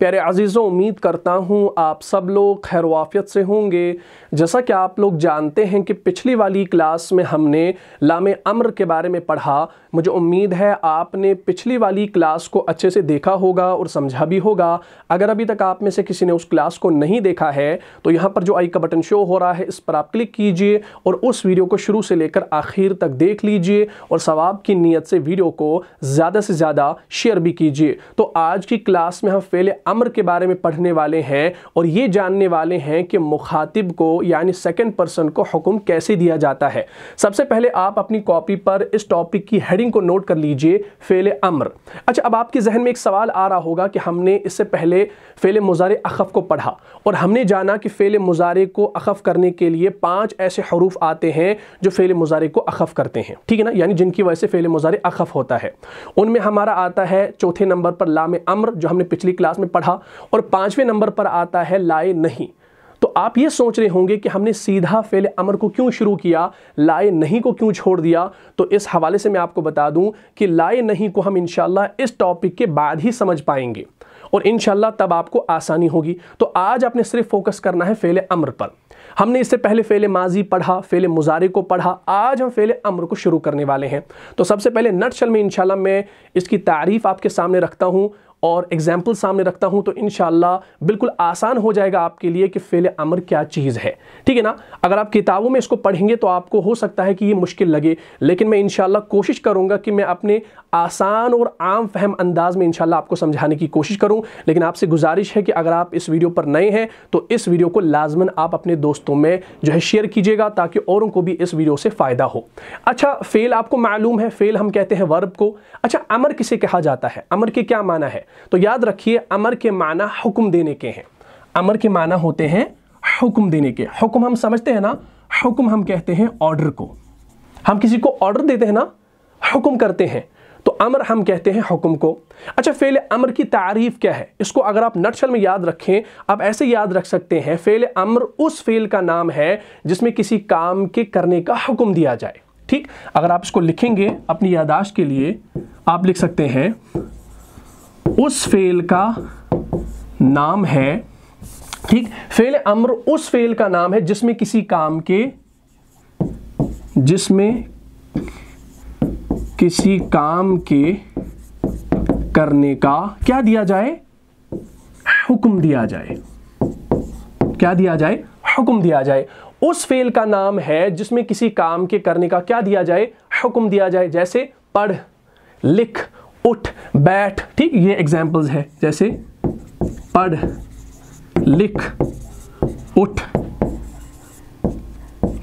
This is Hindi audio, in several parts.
प्यारे अजीज़ों, उम्मीद करता हूँ आप सब लोग खैर वाफ़ियत से होंगे। जैसा कि आप लोग जानते हैं कि पिछली वाली क्लास में हमने लाम अम्र के बारे में पढ़ा। मुझे उम्मीद है आपने पिछली वाली क्लास को अच्छे से देखा होगा और समझा भी होगा। अगर अभी तक आप में से किसी ने उस क्लास को नहीं देखा है तो यहाँ पर जो आई का बटन शो हो रहा है, इस पर आप क्लिक कीजिए और उस वीडियो को शुरू से लेकर आखिर तक देख लीजिए और सवाब की नीयत से वीडियो को ज़्यादा से ज़्यादा शेयर भी कीजिए। तो आज की क्लास में हम फेल अमर के बारे में पढ़ने वाले हैं और ये जानने वाले हैं कि मुखातिब को, यानी सेकंड पर्सन को हुक्म कैसे दिया जाता है। सबसे पहले आप अपनी कॉपी पर इस टॉपिक की हेडिंग को नोट कर लीजिए, फेल अमर। अच्छा अब आपके जहन में एक सवाल आ रहा होगा कि हमने इससे पहले फेल मुजारे अखफ को पढ़ा और हमने जाना कि फेल मुजारे को अखफ करने के लिए पाँच ऐसे हरूफ आते हैं जो फेल मुजारे को अखफ करते हैं। ठीक है ना? यानी जिनकी वजह से फेल मुजारे अखफ होता है। उनमें हमारा आता है चौथे नंबर पर लाम अम्र, जो हमने पिछली क्लास में और पाँचवें नंबर पर आता है, लाए नहीं। तो आप ये सोच रहे होंगे कि हमने सीधा फेल अमर को क्यों शुरू किया, लाए नहीं को क्यों छोड़ दिया? तो इस हवाले से मैं आपको बता दूँ कि लाए नहीं को हम इंशाल्लाह इस टॉपिक के बाद ही समझ पाएँगे और इनशाला तब आपको आसानी होगी। तो आज आपने सिर्फ़ फोकस करना है फेल अमर पर। हमने इससे पहले फेल माजी पढ़ा, फेल मुजारे को पढ़ा, आज हम फेल अमर को शुरू करने वाले हैं। तो सबसे पहले नटशल में इंशाल्लाह मैं इसकी तारीफ़ आपके सामने रखता हूँ और एग्ज़ाम्पल सामने रखता हूँ तो इन बिल्कुल आसान हो जाएगा आपके लिए कि फेल अमर क्या चीज़ है। ठीक है ना? अगर आप किताबों में इसको पढ़ेंगे तो आपको हो सकता है कि ये मुश्किल लगे, लेकिन मैं इनशाला कोशिश करूँगा कि मैं अपने आसान और आम फहम अंदाज में इनशाला आपको समझाने की कोशिश करूँ। लेकिन आपसे गुजारिश है कि अगर आप इस वीडियो पर नए हैं तो इस वीडियो को लाजमन आप अपने दोस्तों में जो है शेयर कीजिएगा ताकि औरों को भी इस वीडियो से फ़ायदा हो। अच्छा फेल आपको मालूम है, फेल हम कहते हैं वर्ब को। अच्छा अमर किसे कहा जाता है? अमर के क्या माना है? तो याद रखिए, अमर के माना हुक्म देने के हैं। अमर के माना होते हैं हुक्म देने के। हुक्म हम समझते हैं ना? हुक्म हम कहते हैं ऑर्डर को। हम किसी को ऑर्डर देते हैं ना? हुक्म करते हैं। तो अमर हम कहते हैं हुक्म को। अच्छा फेल अमर की तारीफ़ क्या है? इसको अगर आप नटशल में याद रखें, आप ऐसे याद रख सकते हैं, फेल अमर उस फेल का नाम है जिसमें किसी काम के करने का हुक्म दिया जाए। ठीक? अगर आप इसको लिखेंगे अपनी यादाश्त के लिए, आप लिख सकते हैं, उस फेल का नाम है, ठीक? फेल अम्र उस फेल का नाम है जिसमें किसी काम के, जिसमें किसी काम के करने का क्या दिया जाए? हुक्म दिया जाए। क्या दिया जाए? हुक्म दिया जाए। उस फेल का नाम है जिसमें किसी काम के करने का क्या दिया जाए? हुक्म दिया जाए। जैसे पढ़, लिख, उठ, बैठ। ठीक, ये एग्जाम्पल्स है। जैसे पढ़, लिख, उठ,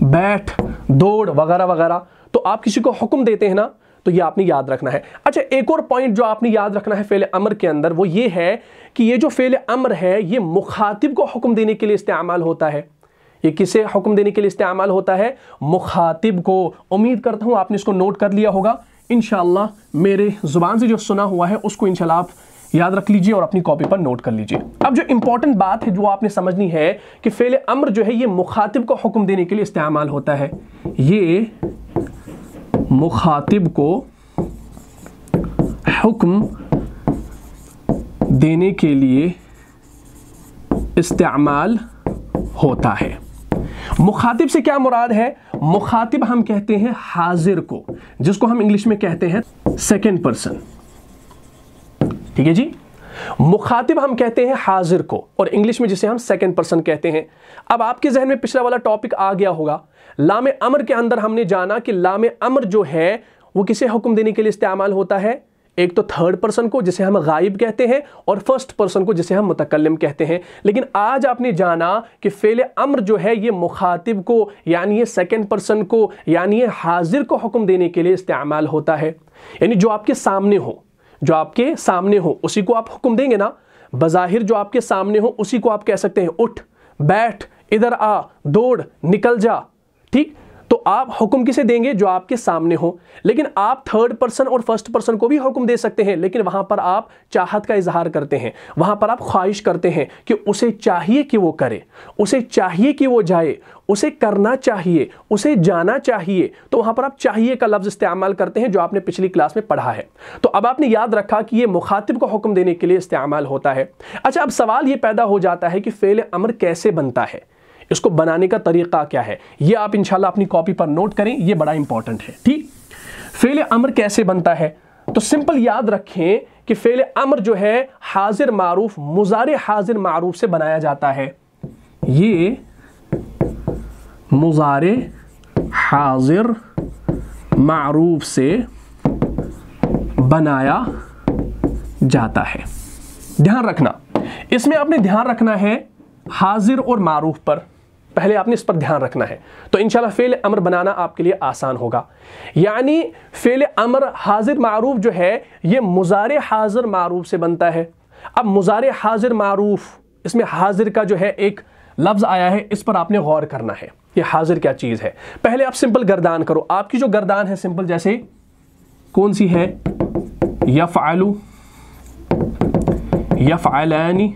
बैठ, दौड़, वगैरह वगैरह। तो आप किसी को हुक्म देते हैं ना तो ये आपने याद रखना है। अच्छा एक और पॉइंट जो आपने याद रखना है फेल अमर के अंदर, वो ये है कि ये जो फेल अमर है, ये मुखातिब को हुक्म देने के लिए इस्तेमाल होता है। ये किसे हुक्म देने के लिए इस्तेमाल होता है? मुखातिब को। उम्मीद करता हूँ आपने इसको नोट कर लिया होगा। इनशाला मेरे ज़ुबान से जो सुना हुआ है, उसको इनशाला आप याद रख लीजिए और अपनी कॉपी पर नोट कर लीजिए। अब जो इंपॉर्टेंट बात है, जो आपने समझनी है कि फेल अम्र जो है, ये मुखातिब को हुक्म देने के लिए इस्तेमाल होता है। ये मुखातिब को हुक्म देने के लिए इस्तेमाल होता है। मुखातिब से क्या मुराद है? मुखातिब हम कहते हैं हाजिर को, जिसको हम इंग्लिश में कहते हैं सेकेंड पर्सन ठीक है जी? मुखातिब हम कहते हैं हाजिर को, और इंग्लिश में जिसे हम सेकेंड पर्सन कहते हैं। अब आपके जहन में पिछला वाला टॉपिक आ गया होगा। लाम अमर के अंदर हमने जाना कि लाम अमर जो है, वो किसे हुक्म देने के लिए इस्तेमाल होता है? एक तो थर्ड पर्सन को, जिसे हम गायब कहते हैं, और फ़र्स्ट पर्सन को, जिसे हम मुतकलम कहते हैं। लेकिन आज आपने जाना कि फेल अम्र जो है, ये मुखातिब को, यानी ये सेकेंड पर्सन को, यानी ये हाजिर को हुक्म देने के लिए इस्तेमाल होता है। यानी जो आपके सामने हो जो आपके सामने हो, उसी को आप हुक्म देंगे ना। बाहिर जो आपके सामने हो, उसी को आप कह सकते हैं, उठ, बैठ, इधर आ, दौड़, निकल जा। ठीक? तो आप हुक्म किसे देंगे? जो आपके सामने हो। लेकिन आप थर्ड पर्सन और फ़र्स्ट पर्सन को भी हुक्म दे सकते हैं, लेकिन वहाँ पर आप चाहत का इजहार करते हैं। वहाँ पर आप ख्वाहिश करते हैं कि उसे चाहिए कि वो करे, उसे चाहिए कि वो जाए, उसे करना चाहिए, उसे जाना चाहिए। तो वहाँ पर आप चाहिए का लफ्ज़ इस्तेमाल करते हैं, जो आपने पिछली क्लास में पढ़ा है। तो अब आपने याद रखा कि ये मुखातिब को हुक्म देने के लिए इस्तेमाल होता है। अच्छा अब सवाल ये पैदा हो जाता है कि फ़ेल अमर कैसे बनता है? इसको बनाने का तरीका क्या है? ये आप इंशाल्लाह अपनी कॉपी पर नोट करें, ये बड़ा इंपॉर्टेंट है, ठीक? फ़ेल अमर कैसे बनता है? तो सिंपल याद रखें कि फ़ेल अमर जो है, हाजिर मारूफ, मुजार हाजिर मारूफ से बनाया जाता है। ये मुजार हाजिर मारूफ से बनाया जाता है। ध्यान रखना, इसमें आपने ध्यान रखना है हाजिर और मारूफ पर। पहले आपने इस पर ध्यान रखना है। तो इंशाल्लाह फेल अमर बनाना आपके लिए आसान होगा। यानी फेल अमर हाजिर मारूफ जो है, ये मुजार हाजिर मारूफ से बनता है। अब मुजार हाजिर मारूफ, इसमें हाजिर का जो है एक लफ्ज़ आया है, इस पर आपने गौर करना है, ये हाजिर क्या चीज़ है। पहले आप सिंपल गर्दान करो। आपकी जो गर्दान है सिंपल, जैसे कौन सी है? यफ़ालू यफ़ालानी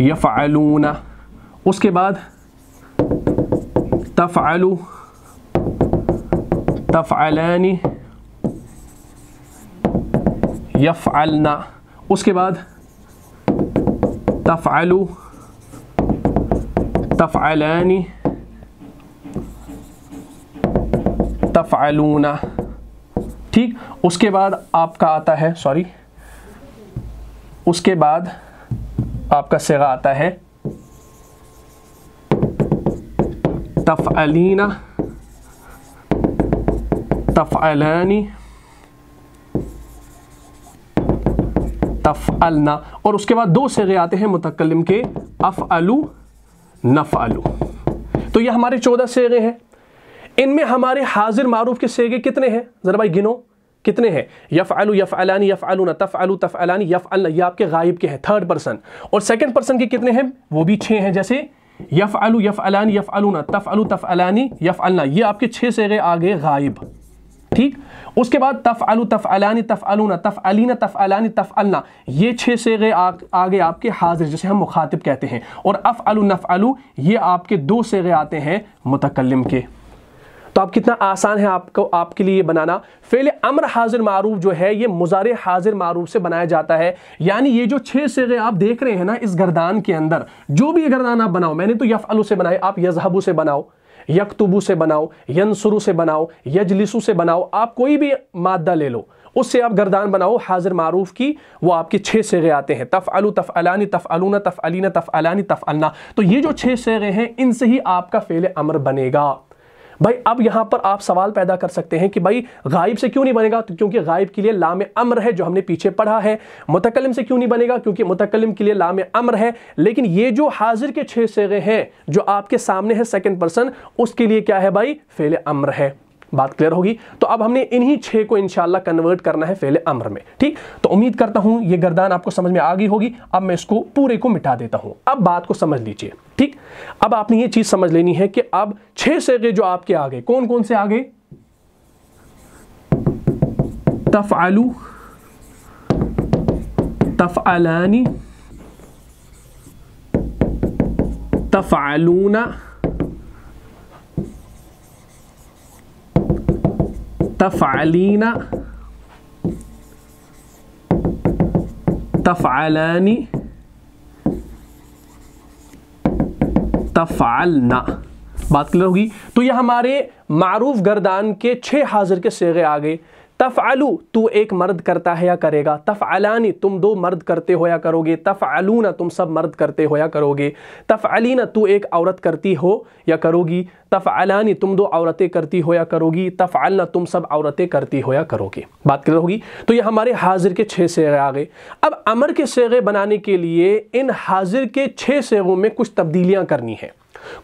यफ़ालूना उसके बाद तफ़ालू तफ़ालानी यफ़ालना उसके बाद तफ़ालू तफ़ालानी तफ़ालूना ठीक? उसके बाद आपका आता है सॉरी उसके बाद आपका सेगा आता है। तफ़अलीना, तफ़अलानी, तफ़अलना। और उसके बाद दो सेगे आते हैं मुतकलम के, अफ़अलू, नफ़अलू। तो ये हमारे चौदह सेगे हैं। इनमें हमारे हाजिर मारूफ के सेगे कितने हैं? ज़रा भाई गिनो। कितने हैं? यफ़ालू यफ़ालानी यफ़ालूना तफ़ालू तफ़ालानी यफ़अलना, ये आपके गायब के हैं थर्ड पर्सन और सेकंड पर्सन के कितने हैं? वो भी छः हैं, जैसे यफ़ालू यफ़ालानी यफ़ालूना तफ़ालू तफ़ालानी यफ़अलना, ये आपके छः सेगे आगे गायब. ठीक? उसके बाद तफ़ालू तफ़ालानी तफ़ालूना तफ़ालीना तफ तफ़अलना, ये छः सेगे आगे आपके हाजिर, जिसे हम मुखातिब कहते हैं. और अफ़अलू नफ़अलू, ये आपके दो सेगे आते हैं मुतकलम के. तो आप कितना आसान है आपको, आपके लिए बनाना। फेल अमर हाजिर मारूफ जो है, ये मुजार हाजिर मारूफ से बनाया जाता है। यानी ये जो छह सेगे आप देख रहे हैं ना, इस गर्दान के अंदर, जो भी गर्दान आप बनाओ, मैंने तो यफ़लू से बनाए, आप यजहबू से बनाओ, यकतुबू से बनाओ, यनसुरु से बनाओ, यजलिसु से बनाओ, आप कोई भी मादा ले लो, उससे आप गर्दान बनाओ, हाजिर मारूफ की, वो आपके छः सेगे आते हैं। तफ़ अलू तफ़ अलानी तफ़ अलूना तफ़ अलीना तफ़ अलानी तफ़ अलना तो ये जो छः सेगे हैं, इनसे ही आपका फ़ेल अमर बनेगा। भाई, अब यहाँ पर आप सवाल पैदा कर सकते हैं कि भाई, गायब से क्यों नहीं बनेगा? तो क्योंकि गायब के लिए लाम अम्र है, जो हमने पीछे पढ़ा है। मुतकलम से क्यों नहीं बनेगा? क्योंकि मुतकलम के लिए लाम अम्र है। लेकिन ये जो हाजिर के छह सेगे हैं, जो आपके सामने है सेकेंड पर्सन उसके लिए क्या है भाई? फेल अम्र है। बात क्लियर होगी। तो अब हमने इन्हीं छह को इंशाल्लाह कन्वर्ट करना है फेले अमर में, ठीक? तो उम्मीद करता हूँ ये गर्दान आपको समझ में आ गई होगी। अब मैं इसको पूरे को मिटा देता हूँ। अब बात को समझ लीजिए, ठीक? अब आपने ये चीज़ समझ लेनी है कि अब छह सेगे जो आपके आ गए कौन कौन से आ गए? तफ़ालू तफ़ालानी तफ़ालूना तफ़ालीना तफ़ालानी तफ़ालना बात क्लियर होगी? तो ये हमारे मारूफ गर्दान के छह हाजिर के सेगे आ गए। तफ़ालू तू एक मर्द करता है या करेगा। तफ़ालानी तुम दो मर्द करते हो या करोगे। तफ़ तफ़ालूना तुम सब मर्द करते हो या करोगे। तफ़ालीना तू एक औरत करती हो या करोगी। तफ़ालानी तुम दो औरतें करती हो या करोगी। तफ़ तफ़ालना तुम सब औरतें करती हो या करोगे। बात क्लियर होगी? तो ये हमारे हाजिर के छः सेगे आ गए। अब अमर के सेगे बनाने के लिए इन हाजिर के छः सेगों में कुछ तब्दीलियाँ करनी है।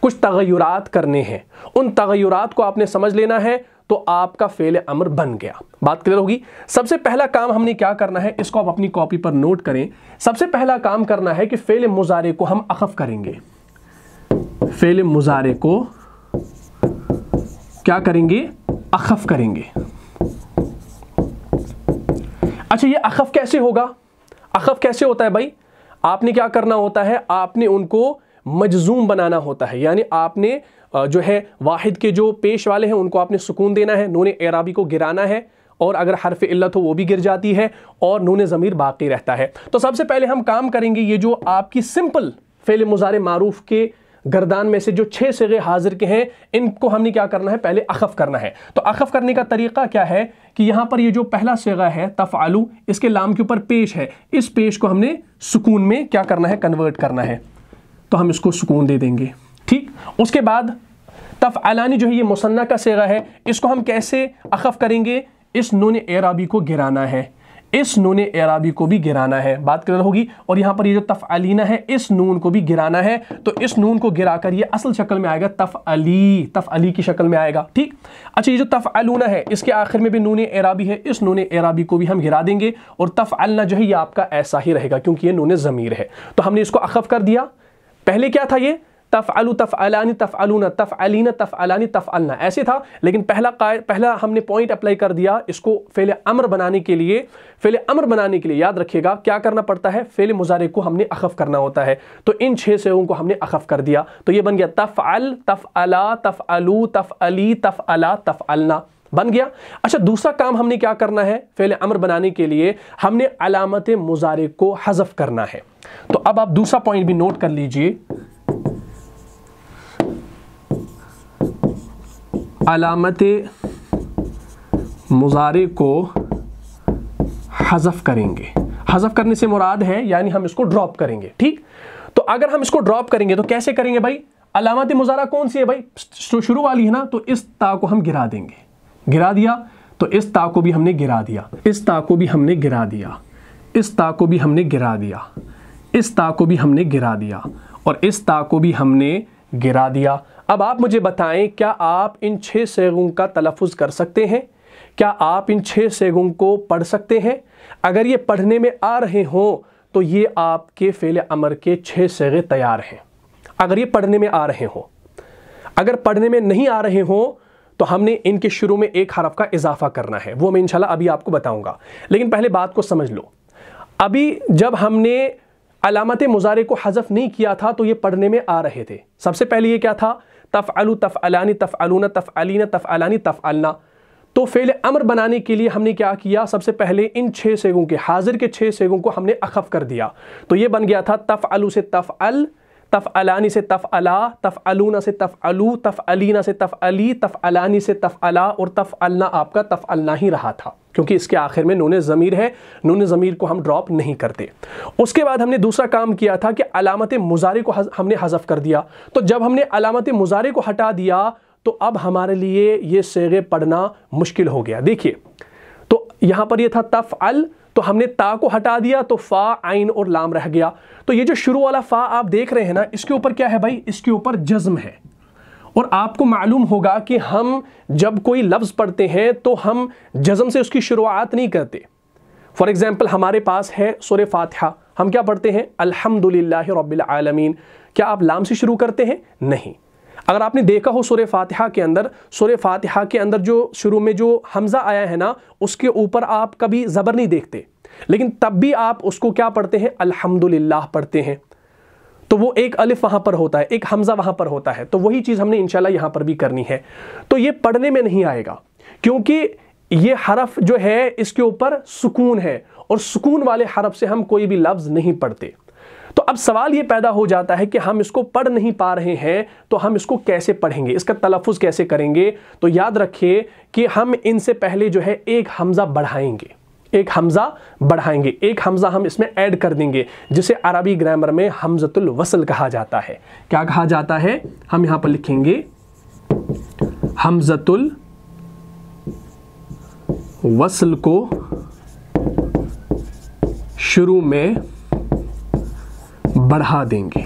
कुछ तगयुरात करने हैं। उन तगयुरात को आपने समझ लेना है। तो आपका फेल अमर बन गया। बात क्लियर होगी? सबसे पहला काम हमने क्या करना है, इसको आप अपनी कॉपी पर नोट करें। सबसे पहला काम करना है कि फेल मुजारे को हम अखफ करेंगे। फेल मुजारे को क्या करेंगे? अखफ करेंगे। अच्छा ये अखफ कैसे होगा? अखफ कैसे होता है भाई? आपने क्या करना होता है, आपने उनको मजजूम बनाना होता है। यानी आपने जो है, वाहिद के जो पेश वाले हैं, उनको आपने सुकून देना है, नून एराबी को गिराना है, और अगर हरफ इल्लत हो, वो भी गिर जाती है, और नून ज़मीर बाकी रहता है। तो सबसे पहले हम काम करेंगे ये जो आपकी सिंपल फेल मुजार मारूफ के गर्दान में से जो छः सेगे हाजिर के हैं, इनको हमने क्या करना है? पहले अखफ करना है। तो अखफ करने का तरीका क्या है कि यहाँ पर ये जो पहला सेगा है तफ़ालू इसके लाम के ऊपर पेश है। इस पेश को हमने सुकून में क्या करना है? कन्वर्ट करना है। तो हम इसको सुकून दे देंगे। उसके बाद तफ़ालानी जो है ये मुसन्ना का सेगा है, इसको हम कैसे अखफ करेंगे? इस नून एराबी को गिराना है। इस नून एराबी को भी गिराना है। बात क्लियर होगी? और यहाँ पर ये जो तफ़अलीना है, इस नून को भी गिराना है। तो इस नून को गिराकर ये असल शक्ल में आएगा तफ़अली। तफ़अली की शक्ल में आएगा। ठीक? अच्छा ये जो तफ़अलूना है, इसके आखिर में भी नून एराबी है। इस नून एराबी को भी हम गिरा देंगे। और तफ़अलना जो है ये आपका ऐसा ही रहेगा, क्योंकि ये नून ज़मीर है। तो हमने इसको अखफ कर दिया। पहले क्या था ये? तफ़अलु तफ़अलानी तफ़अलूना तफ़अलीना तफ़अलानी तफ़अलना। ऐसे था, लेकिन पहला पहला हमने पॉइंट अप्लाई कर दिया इसको फेल अमर बनाने के लिए। फेल अमर बनाने के लिए याद रखिएगा, क्या करना पड़ता है? फेल मुजारे को हमने अखफ करना होता है। तो इन छः सेगों को हमने अखफ कर दिया। तो ये बन गया तफ़अल, तफ़अला, तफ़अलू, तफ़अली, तफ़अला, तफ़अलना। बन गया। अच्छा दूसरा काम हमने क्या करना है? फेल अमर बनाने के लिए हमने अलामत मुजारे को हजफ करना है। तो अब आप दूसरा पॉइंट भी नोट कर लीजिए। अलामत मुजारे को हज़फ करेंगे। हज़फ करने से मुराद है, यानी हम इसको ड्रॉप करेंगे, ठीक? तो अगर हम इसको ड्रॉप करेंगे तो कैसे करेंगे भाई? अलामत मुजारा कौन सी है भाई? शुरू वाली है ना तो इस ता को हम गिरा देंगे। गिरा दिया तो इस ता को भी हमने गिरा दिया। इस ता को भी हमने गिरा दिया। इस ता को भी हमने गिरा दिया। इस ता को भी हमने गिरा दिया। और इस ता को भी हमने गिरा दिया। अब आप मुझे बताएँ, क्या आप इन छह सेगों का तलफ़ कर सकते हैं? क्या आप इन छह सेगों को पढ़ सकते हैं? अगर ये पढ़ने में आ रहे हों तो ये आपके फ़ेल अमर के छह सेगे तैयार हैं। अगर ये पढ़ने में आ रहे हों, अगर पढ़ने में नहीं आ रहे हों तो हमने इनके शुरू में एक हरफ का इजाफा करना है। वो मैं इंशाल्लाह अभी आपको बताऊँगा। लेकिन पहले बात को समझ लो। अभी जब हमने अलामत मुजारे को हज़फ नहीं किया था तो ये पढ़ने में आ रहे थे। सबसे पहले ये क्या था? तफ़अलु तफ़अलानी तफ़अलूना तफ़अलीना तफ़अलानी तफ़अलना। तो फेल अमर बनाने के लिए हमने क्या किया? सबसे पहले इन छः सेगों के, हाजिर के छः सेगों को हमने अखफ कर दिया। तो ये बन गया था तफ़अलु से तफ़अल, तफ़अलानी से तफ़अला, तफ़अलूना से तफ़अलू, तफ़अलीना से तफ़अली, तफ़अलानी से तफ़अला और तफ़अलना आपका तफ़अलना ही रहा था। क्योंकि इसके आखिर में नून ज़मीर है नून ज़मीर को हम ड्रॉप नहीं करते। उसके बाद हमने दूसरा काम किया था कि अलामत मुजारे को हमने हज़फ कर दिया। तो जब हमने अलामत मुजारे को हटा दिया तो अब हमारे लिए ये सेगे पढ़ना मुश्किल हो गया। देखिए तो यहाँ पर ये था तफ़ अल तो हमने ता को हटा दिया तो फ़ा, आइन और लाम रह गया। तो ये जो शुरू वाला फ़ा आप देख रहे हैं ना, इसके ऊपर क्या है भाई? इसके ऊपर जज्म है। और आपको मालूम होगा कि हम जब कोई लफ्ज़ पढ़ते हैं तो हम जज़म से उसकी शुरुआत नहीं करते। फॉर एग्ज़ाम्पल हमारे पास है सुर फातहा। हम क्या पढ़ते हैं? अल्हम्दुलिल्लाह रब्बिल आलमीन। क्या आप लाम से शुरू करते हैं? नहीं। अगर आपने देखा हो सुर फातिहा के अंदर सुर फातिहा के अंदर जो शुरू में जो हमज़ा आया है ना, उसके ऊपर आप कभी ज़बर नहीं देखते। लेकिन तब भी आप उसको क्या पढ़ते हैं? अल्हम्दुलिल्लाह पढ़ते हैं। तो वो एक अलिफ वहाँ पर होता है, एक हमजा वहाँ पर होता है। तो वही चीज़ हमने इंशाल्लाह यहाँ पर भी करनी है। तो ये पढ़ने में नहीं आएगा, क्योंकि ये हरफ जो है, इसके ऊपर सुकून है, और सुकून वाले हरफ से हम कोई भी लफ्ज़ नहीं पढ़ते। तो अब सवाल ये पैदा हो जाता है कि हम इसको पढ़ नहीं पा रहे हैं तो हम इसको कैसे पढ़ेंगे? इसका तलफ़ कैसे करेंगे? तो याद रखिए कि हम इनसे पहले जो है, एक हमज़ा बढ़ाएँगे। एक हमज़ा बढ़ाएँगे। एक हमज़ा हम इसमें ऐड कर देंगे, जिसे अरबी ग्रामर में हमजतुल वसल कहा जाता है। क्या कहा जाता है? हम यहाँ पर लिखेंगे, हमजतुल वसल को शुरू में बढ़ा देंगे।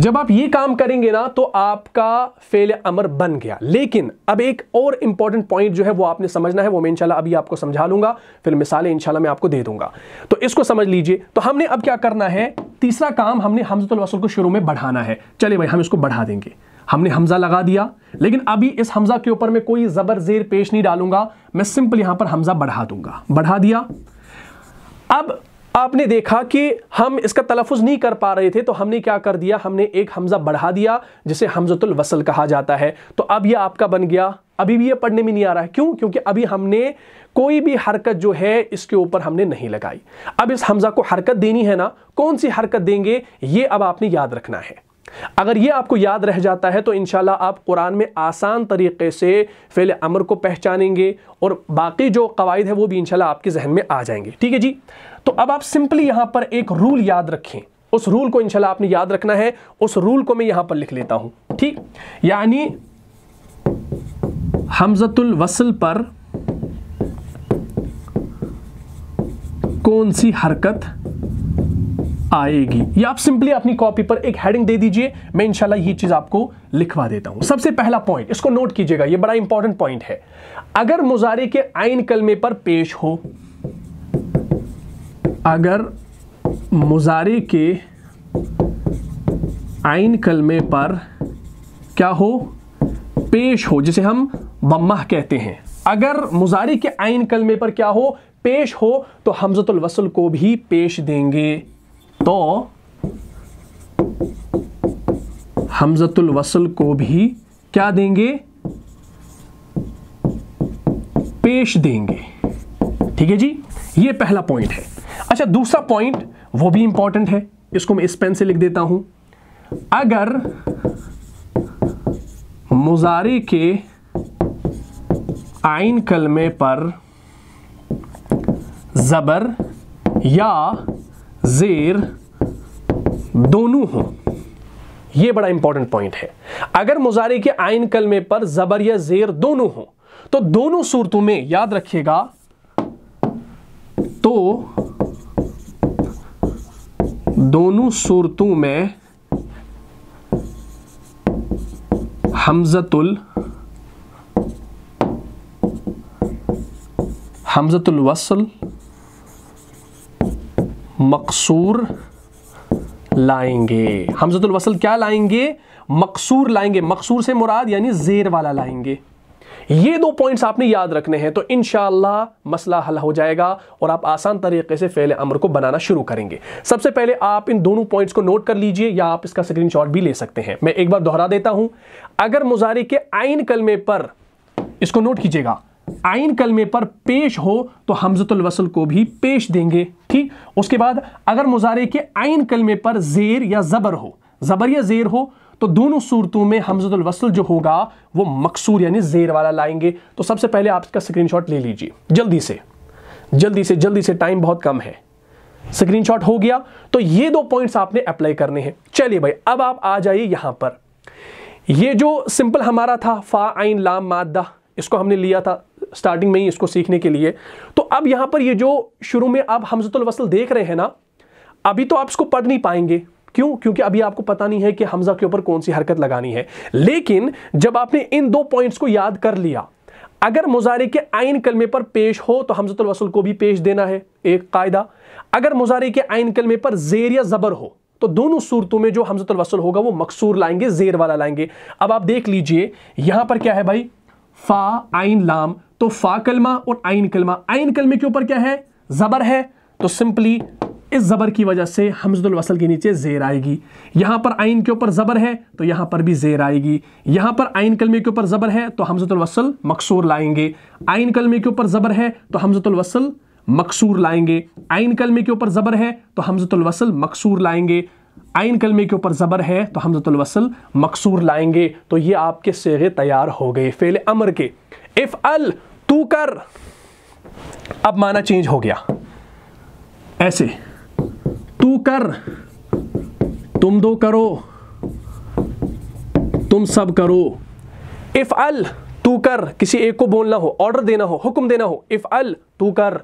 जब आप ये काम करेंगे ना तो आपका फेल अमर बन गया। लेकिन अब एक और इंपॉर्टेंट पॉइंट जो है, वो आपने समझना है, वो मैं इंशाल्लाह अभी आपको समझा लूँगा। फिर मिसालें इंशाल्लाह मैं आपको दे दूँगा। तो इसको समझ लीजिए। तो हमने अब क्या करना है? तीसरा काम हमने हमजतुल वसल को शुरू में बढ़ाना है। चलिए भाई, हम इसको बढ़ा देंगे। हमने हमजा लगा दिया, लेकिन अभी इस हमजा के ऊपर मैं कोई जबर जेर पेश नहीं डालूँगा। मैं सिंपल यहाँ पर हमजा बढ़ा दूँगा। बढ़ा दिया। अब आपने देखा कि हम इसका तलफ़ुज़ नहीं कर पा रहे थे तो हमने क्या कर दिया? हमने एक हमज़ा बढ़ा दिया, जिसे हमजतुल वसल कहा जाता है। तो अब यह आपका बन गया। अभी भी ये पढ़ने में नहीं आ रहा है। क्यों? क्योंकि अभी हमने कोई भी हरकत जो है, इसके ऊपर हमने नहीं लगाई। अब इस हमज़ा को हरकत देनी है ना, कौन सी हरकत देंगे? ये अब आपने याद रखना है। अगर ये आपको याद रह जाता है तो इनशाला आप कुरान में आसान तरीके से फ़ेल अमर को पहचानेंगे और बाकी जो कवायद है, वो भी इनशाला आपके जहन में आ जाएँगे। ठीक है जी? तो अब आप सिंपली यहाँ पर एक रूल याद रखें। उस रूल को इंशाल्लाह आपने याद रखना है। उस रूल को मैं यहाँ पर लिख लेता हूँ। ठीक? यानी हमजतुल वसल पर कौन सी हरकत आएगी? या आप सिंपली अपनी कॉपी पर एक हेडिंग दे दीजिए। मैं इंशाल्लाह ये चीज़ आपको लिखवा देता हूँ। सबसे पहला पॉइंट इसको नोट कीजिएगा। ये बड़ा इंपॉर्टेंट पॉइंट है। अगर मुजारे के आइन कलमे पर पेश हो अगर मुजारे के आइन कलमे पर क्या हो, पेश हो, जिसे हम बम्मा कहते हैं। अगर मुजारी के आइन कलमे पर क्या हो, पेश हो तो हमजतुल वसल को भी पेश देंगे। तो हमजतुल वसल को भी क्या देंगे? पेश देंगे। ठीक है जी? ये पहला पॉइंट है। अच्छा दूसरा पॉइंट वो भी इंपॉर्टेंट है। इसको मैं इस पेन से लिख देता हूँ। अगर मुजारे के आइन कलमे पर जबर या जेर दोनों हो यह बड़ा इंपॉर्टेंट पॉइंट है। अगर मुजारे के आइन कलमे पर जबर या जेर दोनों हो तो दोनों सूरतों में याद रखिएगा तो दोनों सूरतों में हमजतुल हमजतुल वसल मकसूर लाएँगे। हमजतुल वसल क्या लाएँगे? मकसूर लाएँगे। मकसूर से मुराद यानी जेर वाला लाएँगे। ये दो पॉइंट्स आपने याद रखने हैं तो इन मसला हल हो जाएगा और आप आसान तरीके से फेल अमर को बनाना शुरू करेंगे। सबसे पहले आप इन दोनों पॉइंट्स को नोट कर लीजिए या आप इसका स्क्रीनशॉट भी ले सकते हैं। मैं एक बार दोहरा देता हूँ। अगर मुजारे के आइन कलमे पर इसको नोट कीजिएगा। आइन कलमे पर पेश हो तो हमजतुल वसल को भी पेश देंगे, ठीक? उसके बाद अगर मुजारे के आइन कलमे पर जेर या जबर हो, जबर या जेर हो तो दोनों सूरतों में हमजतुल वसल जो होगा, वो मकसूर यानी जेर वाला लाएँगे। तो सबसे पहले आप इसका स्क्रीनशॉट ले लीजिए। जल्दी से जल्दी से जल्दी से, टाइम बहुत कम है। स्क्रीनशॉट हो गया। तो ये दो पॉइंट्स आपने अप्लाई करने हैं। चलिए भाई, अब आप आ जाइए यहाँ पर। ये जो सिंपल हमारा था, फा, आइन, लाम, मादा, इसको हमने लिया था स्टार्टिंग में ही इसको सीखने के लिए। तो अब यहाँ पर ये जो शुरू में आप हमजतुल वसल देख रहे हैं ना, अभी तो आप इसको पढ़ नहीं पाएँगे। क्यों? क्योंकि अभी आपको पता नहीं है कि हमजा के ऊपर कौन सी हरकत लगानी है। लेकिन जब आपने इन दो पॉइंट्स को याद कर लिया, अगर मुजारे के आइन कलमे पर पेश हो तो हमजतुल वसल को भी पेश देना है, एक कायदा। अगर मुजारे के आइन कलमे पर जेर या जबर हो तो दोनों सूरतों में जो हमजतुल वसल होगा, वो मकसूर लाएँगे, जेर वाला लाएँगे। अब आप देख लीजिए, यहाँ पर क्या है भाई? फा आइन लाम। तो फा कलमा और आइन कलमा। आइन कलमे के ऊपर क्या है? जबर है। तो सिंपली इस ज़बर की वजह से हमजदुल वसल के नीचे ज़ेर आएगी। यहाँ पर आइन के ऊपर ज़बर है तो यहाँ पर भी ज़ेर आएगी। यहाँ पर आइन कलमे के ऊपर ज़बर है तो हमजतुल वसल मकसूर लाएँगे। आइन कलमे के ऊपर ज़बर है तो हमजतुल वसल मकसूर लाएँगे। आइन कलमे के ऊपर ज़बर है तो हमजतुल वसल मकसूर लाएँगे। आइन कलमे के ऊपर ज़बर है तो हमजतुल वसल मकसूर लाएँगे। तो ये आपके सेगे तैयार हो गए, फेल अमर के। इफ़ अल, तू कर। अब माना चेंज हो गया। ऐसे। तू कर। तुम दो करो। तुम सब करो। इफ़ अल, तू कर। किसी एक को बोलना हो ऑर्डर देना हो, हुक्म देना हो, इफ़ अल, तू कर।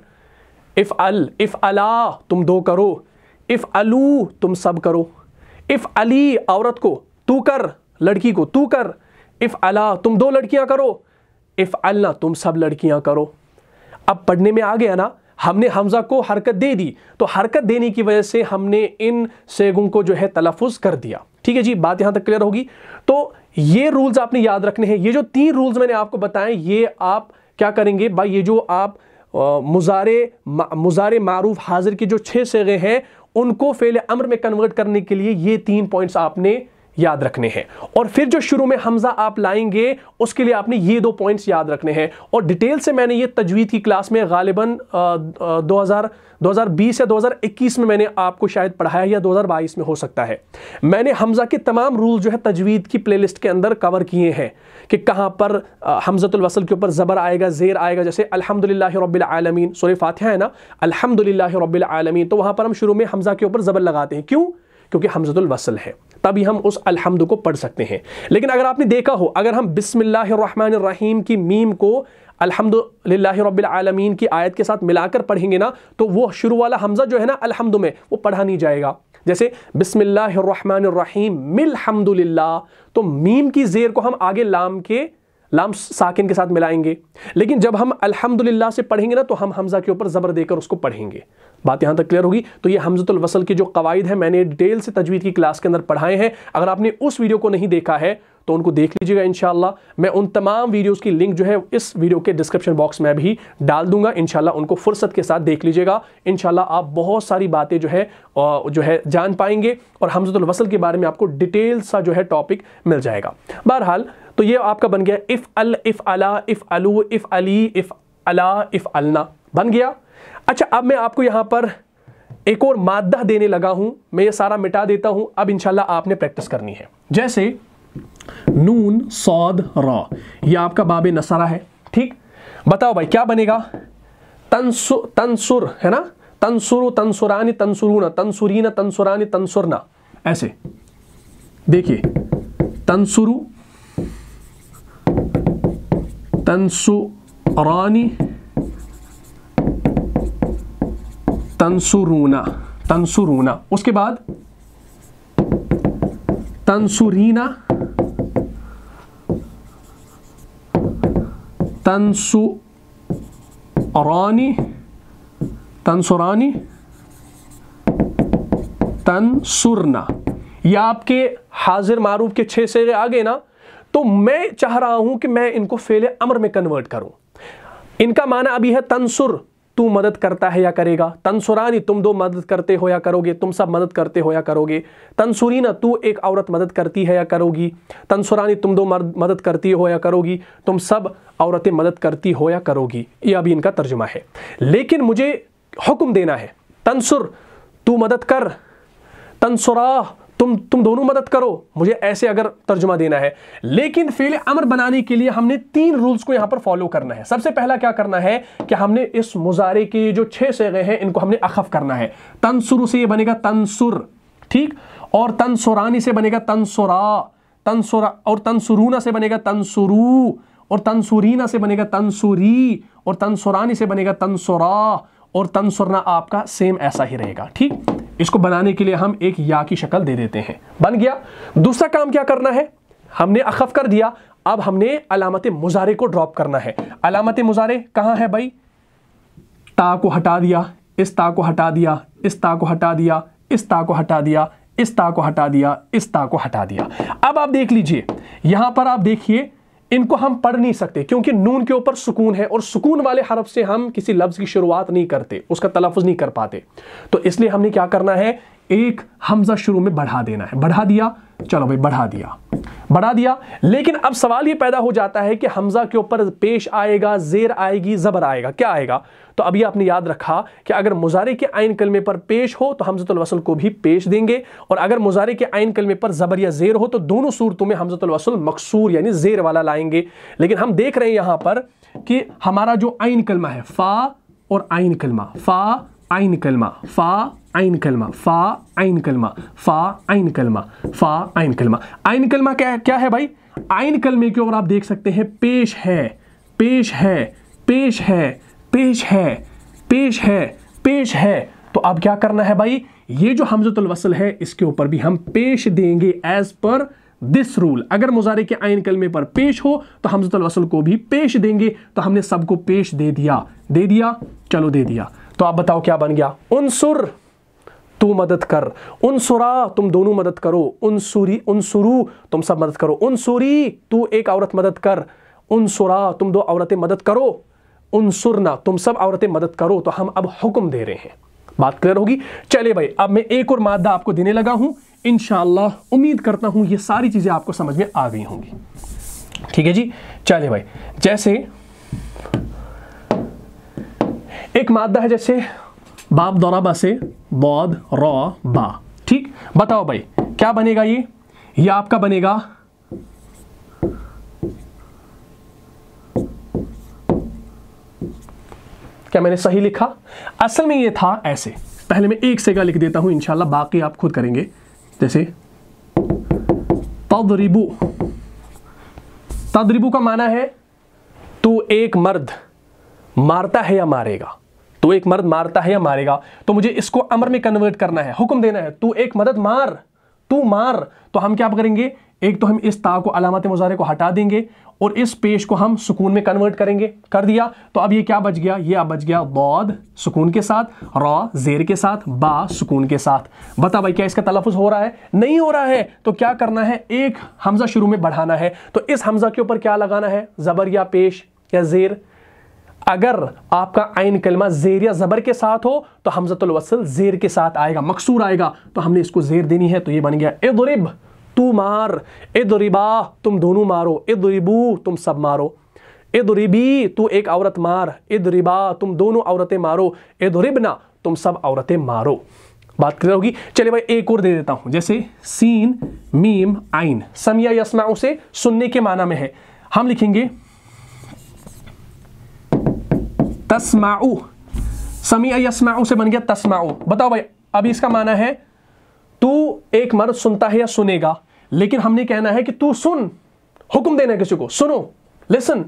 इफ़ अल, इफ़ अला, तुम दो करो। इफ़ अलू, तुम सब करो। इफ़ अली, औरत को, तू कर। लड़की को, तू कर। इफ़ अला, तुम दो लड़कियाँ करो। इफ़ अल्ला तुम सब लड़कियाँ करो। अब पढ़ने में आ गया ना हमने हमजा को हरकत दे दी तो हरकत देने की वजह से हमने इन सेगों को जो है तलफ़ुज़ कर दिया। ठीक है जी, बात यहाँ तक क्लियर होगी। तो ये रूल्स आपने याद रखने हैं। ये जो तीन रूल्स मैंने आपको बताए, ये आप क्या करेंगे? भाई, ये जो आप मुजारे मुजारे मारूफ हाजिर के जो छह सेगे हैं, उनको फेल अमर में कन्वर्ट करने के लिए ये तीन पॉइंट्स आपने याद रखने हैं। और फिर जो शुरू में हमजा आप लाएँगे, उसके लिए आपने ये दो पॉइंट्स याद रखने हैं। और डिटेल से मैंने ये तजवीद की क्लास में गालिबन 2000 2020 या 2021 में मैंने आपको शायद पढ़ाया या 2022 में हो सकता है। मैंने हमजा के तमाम रूल जो है तजवीद की प्लेलिस्ट के अंदर कवर किए हैं कि कहाँ पर हमजतुल वसल के ऊपर ज़बर आएगा, ज़ेर आएगा, जैसे अल्हम्दुलिल्लाह रब्बिल आलमीन, सूरह फातिहा है ना? अल्हम्दुलिल्लाह रब्बिल आलमीन। तो वहाँ पर हम शुरू में हमजा के ऊपर ज़बर लगाते हैं। क्यों? क्योंकि हमजतुल वसल है। तभी हम उस अल्हम्द को पढ़ सकते हैं। लेकिन अगर आपने देखा हो, अगर हम बिस्मिल्लाहिर्रहमानिर्रहीम की मीम को आलमीन की आयत के साथ मिलाकर पढ़ेंगे ना तो वो शुरू वाला हमजा जो है ना अल्हम्द में, वो पढ़ा नहीं जाएगा। जैसे, बिस्मिल्लाहिर्रहमानिर्रहीम मिलहम्दुलिल्लाह तो मीम की जेर को हम आगे लाम के लाम साकिन के साथ मिलाएँगे। लेकिन जब हम अल्हम्दुलिल्लाह से पढ़ेंगे ना तो हम हमजा के ऊपर ज़बर देकर उसको पढ़ेंगे। बात यहाँ तक क्लियर होगी? तो ये हमजतुल वसल के जो कवायद है, मैंने डिटेल से तजवीद की क्लास के अंदर पढ़ाए हैं। अगर आपने उस वीडियो को नहीं देखा है तो उनको देख लीजिएगा इनशाला मैं उन तमाम वीडियोस की लिंक जो है, इस वीडियो के डिस्क्रिप्शन बॉक्स में भी डाल दूँगा। इनशाला उनको फुर्सत के साथ देख लीजिएगा। इनशाला आप बहुत सारी बातें जो है जो है जान पाएँगे और हमजतुल वसल के बारे में आपको डिटेल सा जो है टॉपिक मिल जाएगा। बहरहाल तो ये आपका बन गया इफ़ अल, इफ़ अला, इफ़ अलू, इफ़ अली, इफ़ अला, इफ़ अलना। बन गया। अच्छा अब मैं आपको यहाँ पर एक और मादा देने लगा हूँ। मैं ये सारा मिटा देता हूँ। अब इंशाल्लाह आपने प्रैक्टिस करनी है। जैसे नून, सौद, रॉ। यह आपका बाबे नसारा है। ठीक? बताओ भाई, क्या बनेगा? तंसु, तंसुर, है ना? तंसुरु, तंसुरानी, तंसुरूना। तंसुरीना, तंसुरानी, तंसुरना। ऐसे। देखिए। तंसुरु तंसुरानी तंसुरूना तंसुरूना उसके बाद तंसुरीना तंसुरानी तंसुरानी तंसुरना ये आपके हाजिर मारूफ के छह से आ गए ना? तो मैं चाह रहा हूँ कि मैं इनको फेले अमर में कन्वर्ट करूँ। इनका माना अभी है तंसुर तू मदद करता है या करेगा? तंसुरानी तुम दो मदद करते हो या करोगे? तुम सब मदद करते हो या करोगे? तंसुरीना तू एक औरत मदद करती है या करोगी? तंसुरानी तुम दो मदद करती हो या करोगी? तुम सब औरतें मदद करती हो या करोगी? ये अभी इनका तर्जुमा है। लेकिन मुझे हुक्म देना है। तंसुर तू मदद कर। तंसुरा तुम तुम दोनों मदद करो। मुझे ऐसे अगर तर्जुमा देना है। लेकिन फेल अमर बनाने के लिए हमने तीन रूल्स को यहाँ पर फॉलो करना है। सबसे पहला क्या करना है कि हमने इस मुजारे के जो छह सेगे हैं, इनको हमने अखफ करना है। तनसुर से ये बनेगा तनसुर, ठीक? और तनसुरानी से बनेगा तनसुरा तनसुरा और तनसुरूना से बनेगा तनसुरू, और तनसुरीना से बनेगा तनसुरी, और तनसुरानी से बनेगा तनसुरा, और तनसुरना आपका सेम ऐसा ही रहेगा, ठीक? इसको बनाने के लिए हम एक या की शक्ल दे देते हैं। बन गया। दूसरा काम क्या करना है? हमने अखफ कर दिया। अब हमने अलामत मुजारे को ड्रॉप करना है। अलामत मुजारे कहाँ है भाई? ता को हटा दिया, इस ता को हटा दिया, इस ता को हटा दिया, इस ता को हटा दिया, इस ता को हटा दिया, इस ता को हटा दिया। अब आप देख लीजिए। यहाँ पर आप देखिए इनको हम पढ़ नहीं सकते, क्योंकि नून के ऊपर सुकून है और सुकून वाले हरफ से हम किसी लफ्ज़ की शुरुआत नहीं करते, उसका तलफ़ नहीं कर पाते। तो इसलिए हमने क्या करना है, एक हमजा शुरू में बढ़ा देना है। बढ़ा दिया, चलो भाई बढ़ा दिया। बढ़ा दिया। लेकिन अब सवाल ये पैदा हो जाता है कि हमजा के ऊपर पेश आएगा, जेर आएगी, जबर आएगा, क्या आएगा? तो अभी आपने याद रखा कि अगर मुजारे के आयन कलमे पर पेश हो तो हमजतुल वसल को भी पेश देंगे। और अगर मुजारे के आयन कलमे पर जबर या जेर हो तो दोनों सूरतों में हमजतुल वसल मकसूर यानी जेर वाला लाएँगे। लेकिन हम देख रहे हैं यहाँ पर कि हमारा जो आइन कलमा है, फा और आयन कलमा, फा आइन कलमा, फा आइन कलमा, फा आइन कलमा, फा आइन कलमा, फा आइन कलमा। आइन कलमा क्या है? क्या है भाई? आइन कलमे के ऊपर आप देख सकते हैं, पेश है पेश है पेश है पेश है पेश है पेश है। तो अब क्या करना है भाई? ये जो हमजतुल वसल है, इसके ऊपर भी हम पेश देंगे एज पर दिस रूल अगर मुजारे के आइन कलमे पर पेश हो तो हमजतुल वसल को भी पेश देंगे। तो हमने सबको पेश दे दिया। दे दिया? चलो दे दिया। तो आप बताओ क्या बन गया? उनसुर, तू मदद कर। उनसुरा, तुम दोनों मदद करो। उनसुरी, उनसुरु, तुम सब मदद करो। उनसुरी, तू एक औरत मदद कर। उनसुरा, तुम दो औरतें मदद करो। उनसुरना, तुम सब औरतें मदद करो। तो हम अब हुक्म दे रहे हैं। बात क्लियर होगी? चले भाई, अब मैं एक और मादा आपको देने लगा हूँ। इनशाला उम्मीद करता हूँ ये सारी चीज़ें आपको समझ में आ गई होंगी। ठीक है जी? चले भाई, जैसे एक मादा है जैसे बाप दौराबा से बौद, रॉ, बा। ठीक? बताओ भाई, क्या बनेगा ये? ये आपका बनेगा क्या मैंने सही लिखा? असल में ये था ऐसे। पहले मैं एक सेगा लिख देता हूँ, इंशाल्लाह बाकी आप खुद करेंगे। जैसे, तदरिबू। तदरिबू का माना है, तू एक मर्द, मारता है या मारेगा। तू एक मर्द मारता है या मारेगा? तो मुझे इसको अमर में कन्वर्ट करना है, हुक्म देना है। तू एक मदद मार, तू मार। तो हम क्या करेंगे? एक तो हम इस ता को, अलामत मुजारे को हटा देंगे और इस पेश को हम सुकून में कन्वर्ट करेंगे। कर दिया? तो अब ये क्या बच गया? ये अब बच गया बौद सुकून के साथ, रॉ, जेर के साथ, बा, सुकून के साथ। बता भाई, क्या इसका तलफ़ हो रहा है? नहीं हो रहा है। तो क्या करना है? एक हमजा शुरू में बढ़ाना है। तो इस हमजा के ऊपर क्या लगाना है? ज़बर या पेश या जेर? अगर आपका आइन कलमा जेर या जबर के साथ हो तो हमजतुल वसल जेर के साथ आएगा, मकसूर आएगा। तो हमने इसको जेर देनी है तो ये बन गया, इदरिब, तू मार, इदरिबा, तुम दोनों मारो, इदरिबू, तुम सब मारो। इदरिबी, तू एक औरत मार, इदरिबा, तुम दोनों औरतें मारो, इदरिबना, तुम सब औरतें मारो। बात क्लियर होगी? चलिए भाई, एक और दे देता हूँ, जैसे सीन, मीम आइन समिया यसमाओं से सुनने के माना में है। हम लिखेंगे तस्माऊ समिया यसमाऊ से बन गया तस्माऊ बताओ भाई अभी इसका माना है तू एक मर्द सुनता है या सुनेगा लेकिन हमने कहना है कि तू सुन हुक्म देना है किसी को सुनो लिसन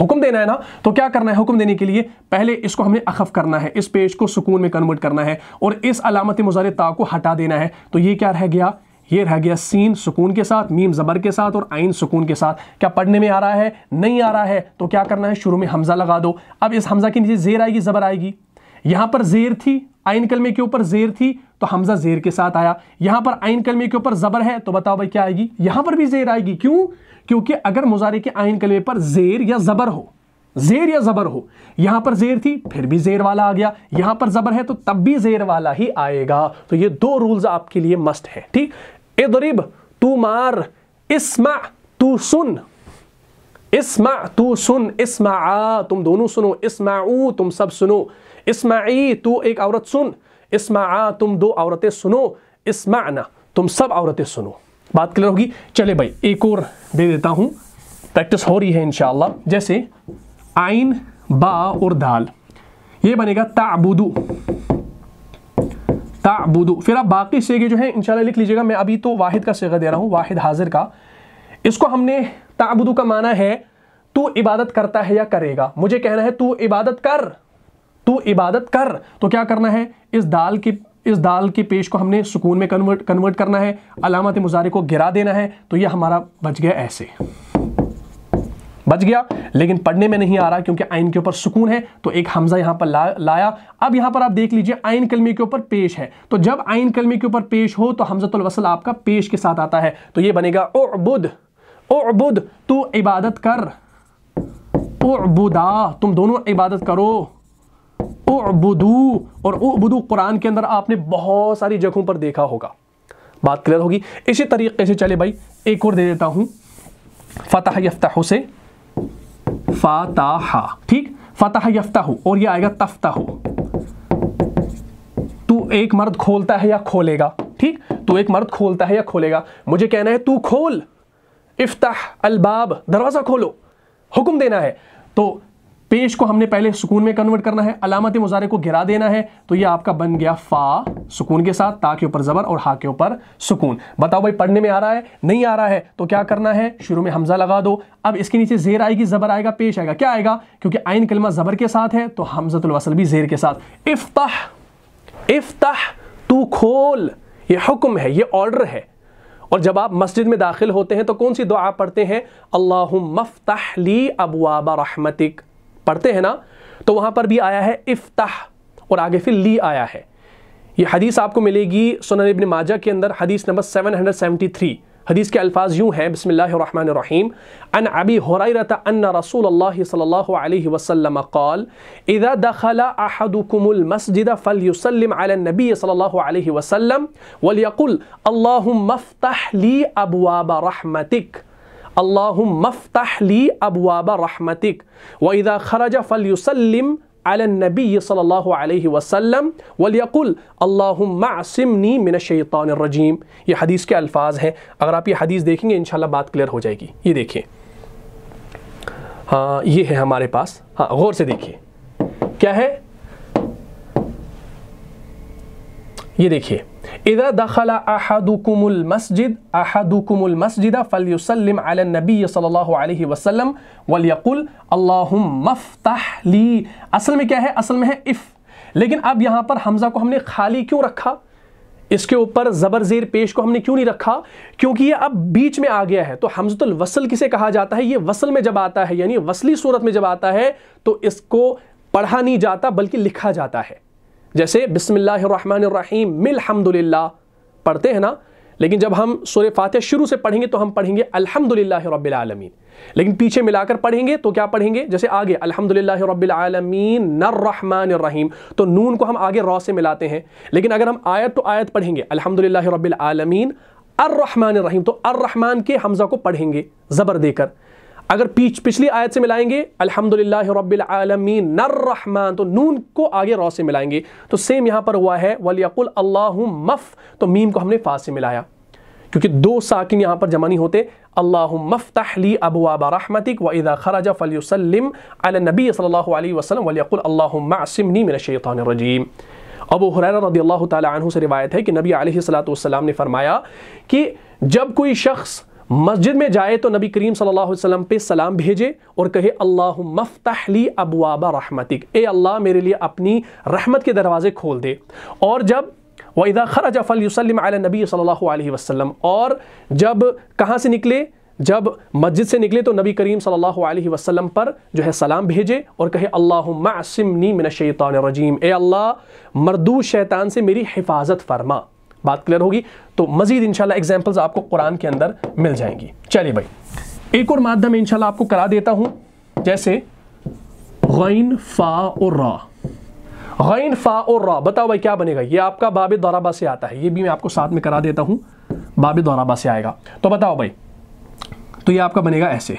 हुक्म देना है ना तो क्या करना है हुक्म देने के लिए पहले इसको हमने अखफ करना है इस पेज को सुकून में कन्वर्ट करना है और इस अलामत मुजारे ता को हटा देना है तो ये क्या रह गया ये रह गया सीन सुकून के साथ, मीम ज़बर के साथ और आइन सुकून के साथ। क्या पढ़ने में आ रहा है? नहीं आ रहा है। तो क्या करना है? शुरू में हमज़ा लगा दो। अब इस हमज़ा के नीचे जेर आएगी, ज़बर आएगी। यहाँ पर जेर थी आइन कलमे के ऊपर जेर थी तो हमजा जेर के साथ आया। यहाँ पर आइन कलमे के ऊपर जबर है तो बताओ भाई क्या आएगी? यहाँ पर भी जेर आएगी। क्यों? क्योंकि अगर मुजारे के आइन कलमे पर जेर या जबर हो, जेर या जबर हो, यहाँ पर जेर थी, फिर भी जेर वाला आ गया। यहाँ पर जबर है तो तब भी जेर वाला ही आएगा। तो ये दो रूल्स आपके लिए मस्ट है, ठीक? इदरिब तू मार इस्मा तू सुन इस्मा तू सुन इस्मा तुम दोनों सुनो इस्माऊ तुम सब सुनो इस्माई तू एक औरत सुन इस्मा तुम दो औरतें सुनो इस्माना तुम सब औरतें सुनो बात क्लियर होगी चले भाई एक और दे देता हूँ प्रैक्टिस हो रही है इंशाला जैसे आइन बा और दाल ये बनेगा ताबुदू ताबुदू। फिर आप बाकी सेगे जो है, इंशाल्लाह लिख लीजिएगा। मैं अभी तो वाहिद का सेगा दे रहा हूँ, वाहिद हाजिर का। इसको हमने ताबुदू का माना है, तू इबादत करता है या करेगा? मुझे कहना है, तू इबादत कर, तू इबादत कर। तो क्या करना है? इस दाल की, इस दाल के पेश को हमने सुकून में कन्वर्ट कन्वर्ट करना है, अलामत मुजारे को गिरा देना है। तो यह हमारा बच गया ऐसे। बच गया। लेकिन पढ़ने में नहीं आ रहा क्योंकि आइन के ऊपर सुकून है तो एक हमजा यहाँ पर ला, लाया। अब यहाँ पर आप देख लीजिए आइन कलमे के ऊपर पेश है। तो जब आइन कलमे के ऊपर पेश हो तो हमजतुल वसल आपका पेश के साथ आता है। तो ये बनेगा ओबुद ओबुद तू इबादत कर। ओबुदा तुम दोनों इबादत करो। ओबुदू और ओबुदू कुरान के अंदर आपने बहुत सारी जगहों पर देखा होगा। बात क्लियर होगी? इसी तरीके से चले भाई एक और दे देता हूँ। फतह यफ्ताह से। फाताहा। ठीक? फतह यफ्ताहु, और ये आएगा तफ्ताहु। तू एक मर्द खोलता है या खोलेगा? ठीक? तू एक मर्द खोलता है या खोलेगा? मुझे कहना है तू खोल। इफ्ताह अलबाब दरवाज़ा खोलो। हुक्म देना है। तो पेश को हमने पहले सुकून में कन्वर्ट करना है, अलामत मुजारे को गिरा देना है तो ये आपका बन गया फा, सुकून के साथ, ता के ऊपर जबर और हा के ऊपर सुकून। बताओ भाई, पढ़ने में आ रहा है, नहीं आ रहा है तो क्या करना है? शुरू में हमजा लगा दो। अब इसके नीचे जेर आएगी, जबर आएगा, पेश आएगा। क्या आएगा? क्योंकि आइन कलमा जबर के साथ है तो हमजतुल वसल भी जेर के साथ। इफ्ताह इफ्ताह, तू खोल। ये हुक्म है, ये ऑर्डर है। और जब आप मस्जिद में दाखिल होते हैं तो कौन सी दुआ पढ़ते हैं? अल्लाह मफ्ताह ली रहमतिक। पढ़ते हैं ना तो वहाँ पर भी आया है इफ्ताह, और आगे फिर ली आया है। ये हदीस आपको मिलेगी सुनन इब्न माजा के अंदर, हदीस नंबर 773 हदीस के अल्फाज यूँ हैं, बिस्मिल्लाहिर्रहमानिर्रहीम। अन अबी हुरैरत अन्न रसूलुल्लाह सल्लल्लाहु अलैहि दखला अहदुकुमुल मस्जिद फलयुसल्लिम अला नबी सल्लल्लाहु अलैहि ली अबवाब रहमतिक। अल्लाहुम्मा फ़्तह ली अबवाब रहमतिक व इज़ा खरज फलयुसल्लिम नबी सल्लल्लाहु अलैहि वसल्लम वलियकुल अल्लाहुम्मासिमनी मिन रजीम ये हदीस के अल्फाज हैं। अगर आप ये हदीस देखेंगे, इंशाल्लाह बात क्लियर हो जाएगी। ये देखिए। हाँ ये है हमारे पास। हाँ गौर से देखिए। क्या है? ये देखिए इधर दखला अहदुकुमुल मस्जिद अहदुकुमुल मस्जिद फलयुसल्लिम अला नबी सल्लल्लाहु अलैहि वसल्लम वलयकुल, अल्लाहुम्मा फ़्तह ली। असल में क्या है? असल में है इफ़। लेकिन अब यहाँ पर हमज़ा को हमने खाली क्यों रखा? इसके ऊपर ज़बर ज़ेर पेश को हमने क्यों नहीं रखा? क्योंकि ये अब बीच में आ गया है। तो हमजतुल वसल किसे कहा जाता है? ये वसल में जब आता है, यानी वसली सूरत में जब आता है तो इसको पढ़ा नहीं जाता, बल्कि लिखा जाता है। जैसे बिस्मिल्लाहिर्रहमानिर्रहीम, मिलहमदुलिल्लाह पढ़ते हैं ना, लेकिन जब हम सूर्य फातिहा शुरू से पढ़ेंगे तो हम पढ़ेंगे अल्हम्दुलिल्लाह रब्बिल आलमीन। लेकिन पीछे मिलाकर पढ़ेंगे तो क्या पढ़ेंगे? जैसे आगे, अल्हम्दुलिल्लाह रब्बिल आलमीन नर्रहमान रहीम तो नून को हम आगे रॉ से मिलाते हैं। लेकिन अगर हम आयत तो आयत पढ़ेंगे, अल्हम्दुलिल्लाह रब्बिल आलमीन अर्रहमान रहीम तो अर्रहमान के हमजा को पढ़ेंगे, ज़बर देकर। अगर पीछ पिछली आयत से मिलाएँगे, अल्हम्दुलिल्लाह रब्बिल आलमीन, नर्रहमान तो नून को आगे रॉ से मिलाएँगे। तो सेम यहाँ पर हुआ है, वलियकुल अल्लाह मफ तो मीम को हमने फा से मिलाया। क्योंकि दो साकिन यहाँ पर जमा नहीं होते, अल्लाह मफ्तहली अबवाब रहमतिक, व इदा खराज फलयुसल्लिम अला नबी सल्लल्लाहु अलैहि वसल्लम, वलियकुल मिनश शैतानिर रजीम। अबू हुरैरा रदियल्लाहु ताला अन्हु से रिवायत है कि नबी वसल्लम ने फरमाया कि जब कोई शख्स मस्जिद में जाए तो नबी करीम सल्लल्लाहु अलैहि वसल्लम पे सलाम भेजे और कहे अल्लाह मफ्तहली अबवाबा रहमतिक। ए अल्लाह, मेरे लिए अपनी रहमत के दरवाज़े खोल दे। और जब वहीदा खरज युसलम नबी सल्लल्लाहु अलैहि वसल्लम। और जब कहाँ से निकले? जब मस्जिद से निकले तो नबी करीम सल्लल्लाहु अलैहि वसल्लम पर जो है सलाम भेजे और कहे अल्लाह मिन शैतान रजीम। ए अल्लाह मरदू शैतान से मेरी हिफाजत फरमा। बात क्लियर होगी। तो मजीद इंशाल्लाह एग्जाम्पल्स आपको कुरान के अंदर मिल जाएँगी। चलिए भाई, एक और माध्यम इंशाल्लाह आपको करा देता हूँ, जैसे गैन फ़ा और रा। गैन फ़ा और रा, बताओ भाई क्या बनेगा? ये आपका बाब दौराबा से आता है, ये भी मैं आपको साथ में करा देता हूँ, बाब दौराबा से आएगा। तो बताओ भाई तो ये आपका बनेगा ऐसे।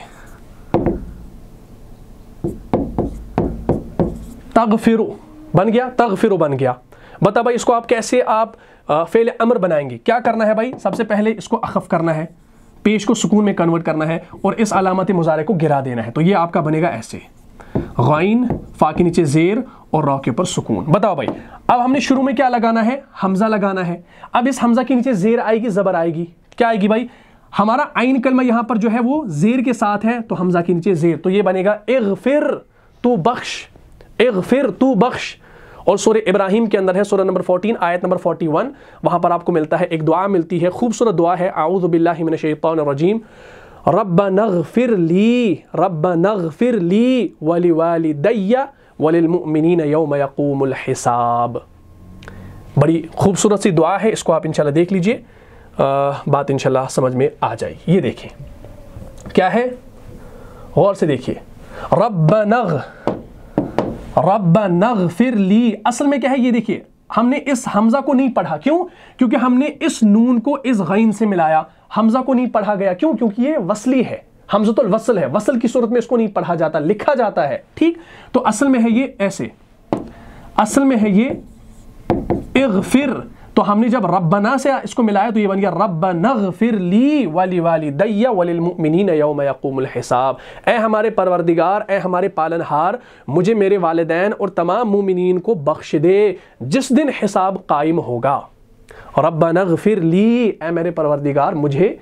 तगफिरो, बन गया, तगफिरो बन गया। बता भाई, इसको आप कैसे आप फेल अमर बनाएँगे? क्या करना है भाई? सबसे पहले इसको अखफ करना है, पेश को सुकून में कन्वर्ट करना है और इस अलामत मुजारे को गिरा देना है। तो ये आपका बनेगा ऐसे। गैन, फा के नीचे जेर और रॉ के ऊपर सुकून। बताओ भाई, अब हमने शुरू में क्या लगाना है? हमजा लगाना है। अब इस हमजा के नीचे जेर आएगी, जबर आएगी। क्या आएगी भाई? हमारा आइन कलमा यहाँ पर जो है वो जेर के साथ है तो हमजा के नीचे जेर। तो ये बनेगा एग फिर तू बख्श एग फिर तू बख्श। और सूर्य इब्राहिम के अंदर है, सूर्य नंबर 14 आयत नंबर 41 वहाँ पर आपको मिलता है, एक दुआ मिलती है, खूबसूरत दुआ है आउज़बिल्लामिनशैतानरजीम रब नगफिर ली रब नगफिर ली वली वाली दैया वलिलमुमिनीन यौम यकूमुल हिसाब। बड़ी खूबसूरत सी दुआ है, इसको आप इंशाल्लाह देख लीजिए। बात इंशाल्लाह समझ में आ जाएगी ये देखें, क्या है? गौर से देखिए रब नग रब नग फिर ली। असल में क्या है ये देखिए, हमने इस हमजा को नहीं पढ़ा। क्यों? क्योंकि हमने इस नून को इस गैन से मिलाया। हमजा को नहीं पढ़ा गया। क्यों? क्योंकि ये वसली है। हमजतुल वसल है। वसल की सूरत में इसको नहीं पढ़ा जाता, लिखा जाता है। ठीक? तो असल में है ये ऐसे। असल में है ये इगफिर तो हमने जब रब्बना से इसको मिलाया तो ये बन गया रब नग फिर ली वाली वाली दैया वलिलमुमिनीन यौम यकूमुल हिसाब। ए हमारे परवरदिगार ए हमारे पालनहार, मुझे मेरे वालदेन और तमाम मुमिनीन को बख्श दे, जिस दिन हिसाब कायम होगा। रब नग फिर ली ए मेरे परवरदिगार, मुझे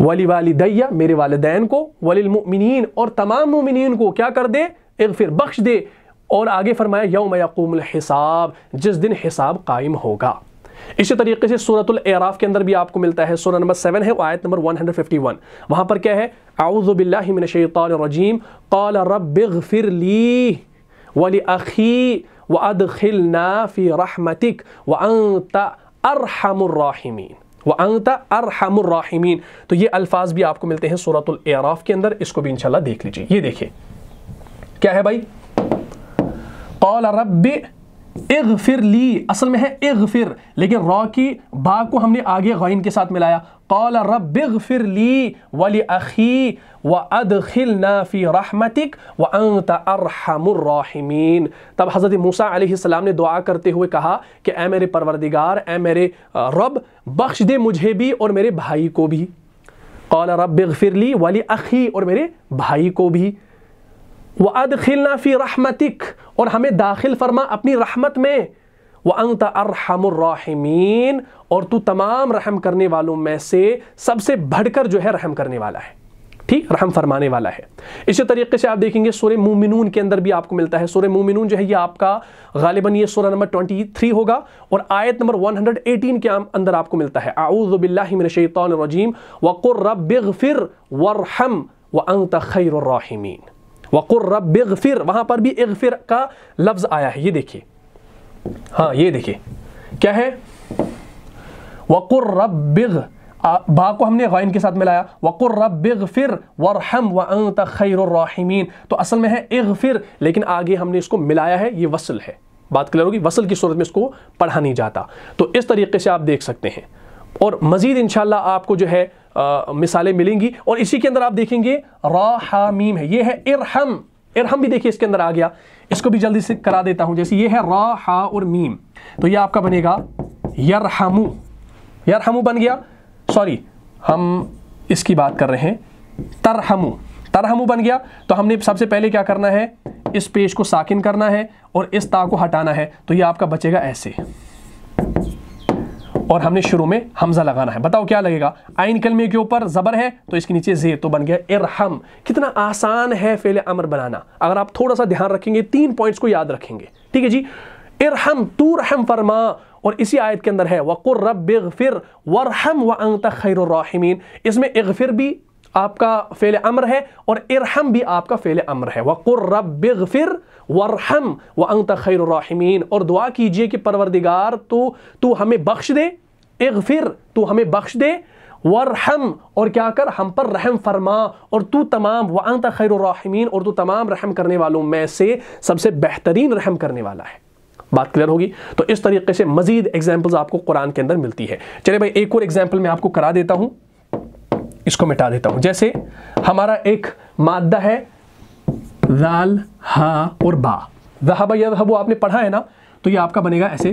वली वाली दैया मेरे वालदेन को वलिलमुमिनीन और तमाम मुमिनीन को क्या कर दे? एक फिर बख्श दे। और आगे फरमाया, यौम यकूम हिसाब, जिस दिन हिसाब कायम होगा। इसी तरीके से सूरतुल एराफ के अंदर भी आपको मिलता है। सूरह नंबर सेवन है आयत नंबर 151 वहाँ पर क्या है? आउज़बिल्लामिनशैतानरजीम क़ाल रब्बिग़फिर ली वली अखी व अदखिलना फ़ी रहमतिक व अंत अरहमुर्राहिमीन व अंत अरहमुर्राहिमीन तो ये अल्फाज भी आपको मिलते हैं सूरतुल एराफ के अंदर। इसको भी इंशाल्लाह देख लीजिए। ये देखिए। क्या है भाई? कौल रब इगफिर ली, असल में है इगफिर, लेकिन रॉ की बा को हमने आगे गैन के साथ मिलाया। कौल रब इगफिर ली वली अखी व अदखिल फ़ी रहमतिक व अंत अरहमुर्राहिमीन तब हज़रत मूसा सलाम ने दुआ करते हुए कहा कि, ए मेरे परवरदिगार, ए मेरे रब, बख्श दे मुझे भी और मेरे भाई को भी। कौल रब इगफिर ली वली अखी और मेरे भाई को भी। व अदखिलना फ़ी रहमतिक और हमें दाखिल फरमा अपनी रहमत में व अंत अरहमुर्राहिमीन और तू तमाम रहम करने वालों में से सबसे बढ़कर जो है रहम करने वाला है ठीक रहम फरमाने वाला है इसी तरीके से आप देखेंगे सुर मुमिनून के अंदर भी आपको मिलता है सुर मुमिनून जो है ये आपका गालिबन ये सुर नंबर 23 होगा और आयत नंबर 118 के अंदर आपको मिलता है आऊज़बिल्लाहिमिनशैतानरजीम वक़ुर रब्बिग़फिर वरहम व अंत खैरुर्राहिमीन वक़ुर रब्बिग़फिर वहाँ पर भी इग़फिर का लफ्ज़ आया है। ये देखिए। हाँ ये देखिए। क्या है? वक़ुर रब्बिग़ बा को हमने गैन के साथ मिलाया। वक़ुर रब फिर वरहम व खैरमीन तो असल में है इगफिर लेकिन आगे हमने इसको मिलाया है। ये वसल है। बात क्लियर होगी? वसल की सूरत में इसको पढ़ा नहीं जाता। तो इस तरीके से आप देख सकते हैं। और मज़ीद इन आपको जो है मिसालें मिलेंगी। और इसी के अंदर आप देखेंगे, रा मीम है। ये है इरहम। इरहम भी देखिए इसके अंदर आ गया। इसको भी जल्दी से करा देता हूँ। जैसे ये है रा, हा और मीम। तो ये आपका बनेगा यरहमू। यरहमू बन गया। सॉरी, हम इसकी बात कर रहे हैं। तरहमु। तरहमु बन गया। तो हमने सबसे पहले क्या करना है? इस पेश को साकिन करना है और इस ता को हटाना है। तो ये आपका बचेगा ऐसे। और हमने शुरू में हमजा लगाना है। बताओ क्या लगेगा? आइन कलमे के ऊपर जबर है तो इसके नीचे जेर तो बन गया इरहम। कितना आसान है फेले अमर बनाना। अगर आप थोड़ा सा ध्यान रखेंगे, तीन पॉइंट्स को याद रखेंगे। ठीक है जी? इरहम, तू रहम फरमा। और इसी आयत के अंदर है, वक़ुर रब फिर वरहम व अंत खैर इसमें इगफिर भी आपका फेल अमर है और इरहम भी आपका फेल अमर है। वक़ुर वरहम व अंत खैरमीन और दुआ कीजिए कि परवरदिगार तो तू हमें बख्श दे। इगफिर, तू हमें बख्श दे। वरहम, और क्या कर? हम पर रहम फरमा। और तू तमाम, व अंत खैरमीन और तू तमाम रहम करने वालों में से सबसे बेहतरीन रहम करने वाला है। बात क्लियर होगी? तो इस तरीके से मजीद एग्जाम्पल्स आपको कुरान के अंदर मिलती है। चलिए भाई, एक और एग्ज़ाम्पल मैं आपको करा देता हूँ। इसको मिटा देता हूँ। जैसे हमारा एक मादा है लाल हा और बा। जहाबा यदहबु आपने पढ़ा है ना तो ये आपका बनेगा ऐसे।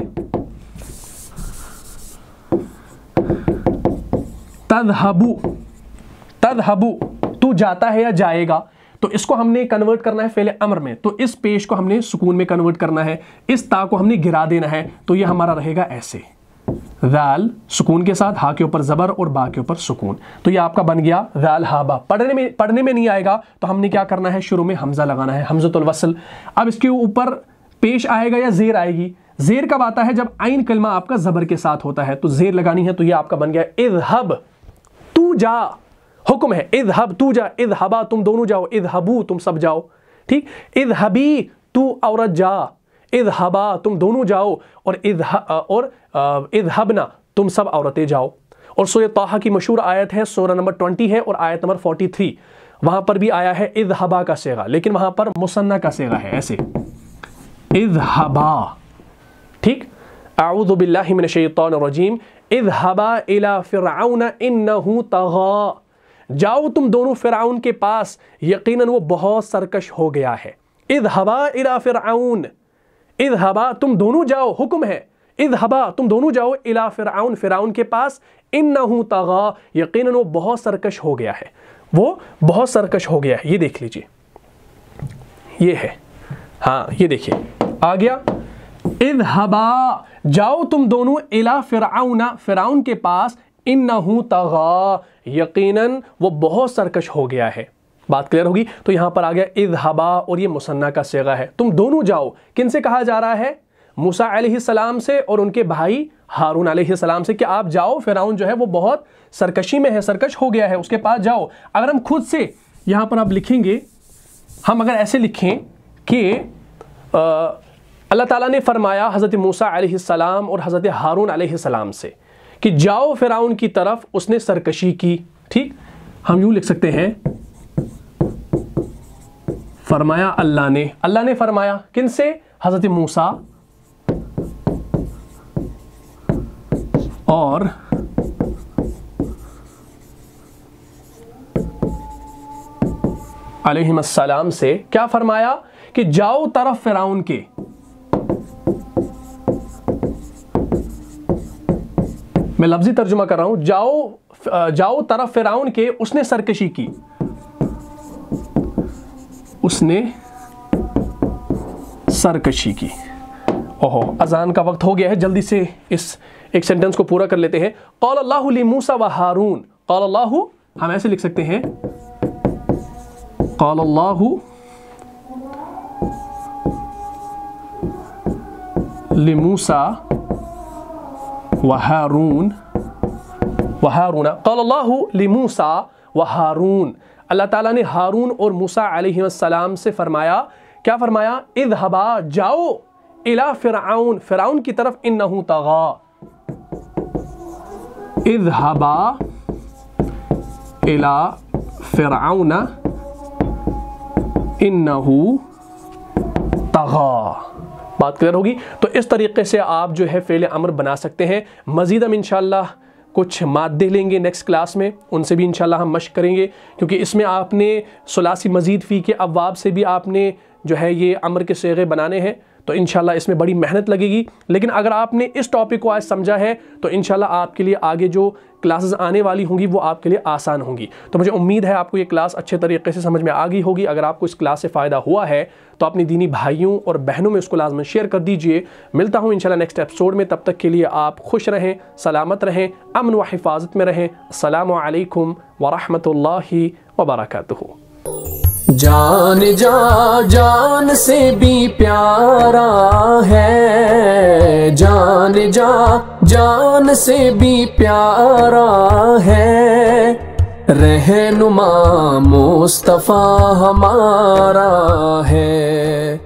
तदहबु तदहबु, तू जाता है या जाएगा? तो इसको हमने कन्वर्ट करना है फेले अमर में। तो इस पेश को हमने सुकून में कन्वर्ट करना है, इस ता को हमने गिरा देना है तो ये हमारा रहेगा ऐसे। वैल सुकून के साथ, हा के ऊपर जबर और बा के ऊपर सुकून। तो ये आपका बन गया वैल हाबा पढ़ने में पढ़ने में नहीं आएगा तो हमने क्या करना है? शुरू में हमजा लगाना है, हमजतुल वसल। अब इसके ऊपर पेश आएगा या जेर आएगी? जेर कब आता है? जब आइन कलमा आपका जबर के साथ होता है तो जेर लगानी है तो ये आपका बन गया इजहब। तू जा, हुक्म है इध हब तू जा इध हबा तुम दोनों जाओ इध हबू तुम सब जाओ। ठीक? इध हबी तू औरत जा। इध हबा तुम दोनों जाओ और इध और इध हबना तुम सब औरतें जाओ। और सोए ताहा की मशहूर आयत है सोरा नंबर ट्वेंटी है और आयत नंबर फोर्टी थ्री। वहाँ पर भी आया है इध हबा का सेगा, लेकिन वहाँ पर मुसन्ना का सेगा है ऐसे। इध हबा ठीक आउदबिल्लाशैतरजीम इध हबा इला फ़िरौन इन्नहु तगा। जाओ तुम दोनों फ़िरौन के पास, यकीनन वो बहुत सरकश हो गया है। इध हबा इला फ़िरौन इध हबा तुम दोनों जाओ, हुक्म है। इध हबा तुम दोनों जाओ इला फ़िरौन फ़िरौन के पास। इन नहू तगा, यकीनन वो बहुत सरकश हो गया है। वो बहुत सरकश हो गया है। ये देख लीजिए। ये है। हाँ ये देखिए। आ गया। इध हबा जाओ तुम दोनों इला फ़िरौना फ़िरौन के पास। इन तगा, यकीनन वो बहुत सरकश हो गया है। बात क्लियर होगी? तो यहाँ पर आ गया इजहबा और ये मुसन्ना का सेगा है। तुम दोनों जाओ। किन से कहा जा रहा है? मूसा सलाम से और उनके भाई हारून सलाम से कि आप जाओ, फिराउन जो है वो बहुत सरकशी में है, सरकश हो गया है, उसके पास जाओ। अगर हम खुद से यहाँ पर आप लिखेंगे, हम अगर ऐसे लिखें कि अल्लाह ताला ने फरमाया हज़रत मूसा अलैहिस्सलाम और हज़रत हारून अलैहिस्सलाम से कि जाओ फ़िरौन की तरफ़, उसने सरकशी की। ठीक? हम यूँ लिख सकते हैं फरमाया अल्लाह ने। अल्लाह ने फरमाया, किन से? हज़रत मूसा। और अलैहिस्सलाम से क्या फरमाया कि जाओ तरफ़ फिराउन के। मैं लफ्जी तर्जुमा कर रहा हूँ, जाओ जाओ तरफ़ फिराउन के, उसने सरकशी की। उसने सरकशी की। ओहो, अजान का वक्त हो गया है, जल्दी से इस एक सेंटेंस को पूरा कर लेते हैं। कौल अल्लाह मूसा व हारून। कौल अल्लाह हम ऐसे लिख सकते हैं। कौल अल्लाह लिमूसा व हारून। व हारून। कौल अल्लाह लिमूसा व हारून। अल्लाह ताला ने हारून और मूसा अलैहिस्सलाम से फरमाया, क्या फरमाया? इद हबा जाओ इला फ़िरआउन फ़िरआउन की तरफ़ इन नहू तगा। इद हबा इला फ़िरआउन इन नहू तगा। बात क्लियर होगी? तो इस तरीके से आप जो है फ़ेल अमर बना सकते हैं। मज़ीद हम इंशाल्लाह कुछ मादे लेंगे नेक्स्ट क्लास में, उनसे भी इंशाल्लाह हम मश करेंगे, क्योंकि इसमें आपने सलासी मज़ीद फ़ी के अवाब से भी आपने जो है ये अमर के सेगे बनाने हैं तो इन इसमें बड़ी मेहनत लगेगी। लेकिन अगर आपने इस टॉपिक को आज समझा है तो इन आपके लिए आगे जो क्लासेस आने वाली होंगी, वो आपके लिए आसान होंगी। तो मुझे उम्मीद है आपको ये क्लास अच्छे तरीके से समझ में आ गई होगी। अगर आपको इस क्लास से फ़ायदा हुआ है तो अपनी दीनी भाइयों और बहनों में उसको लाजमन शेयर कर दीजिए। मिलता हूँ इंशाल्लाह नेक्स्ट एपिसोड में, तब तक के लिए आप खुश रहें, सलामत रहें, अमन व हिफाजत में रहें। अल्लाम वरहमल वबरकू जान जा, जान से भी प्यारा है। जान जा, जान से भी प्यारा है। रहनुमा मुस्तफ़ा हमारा है।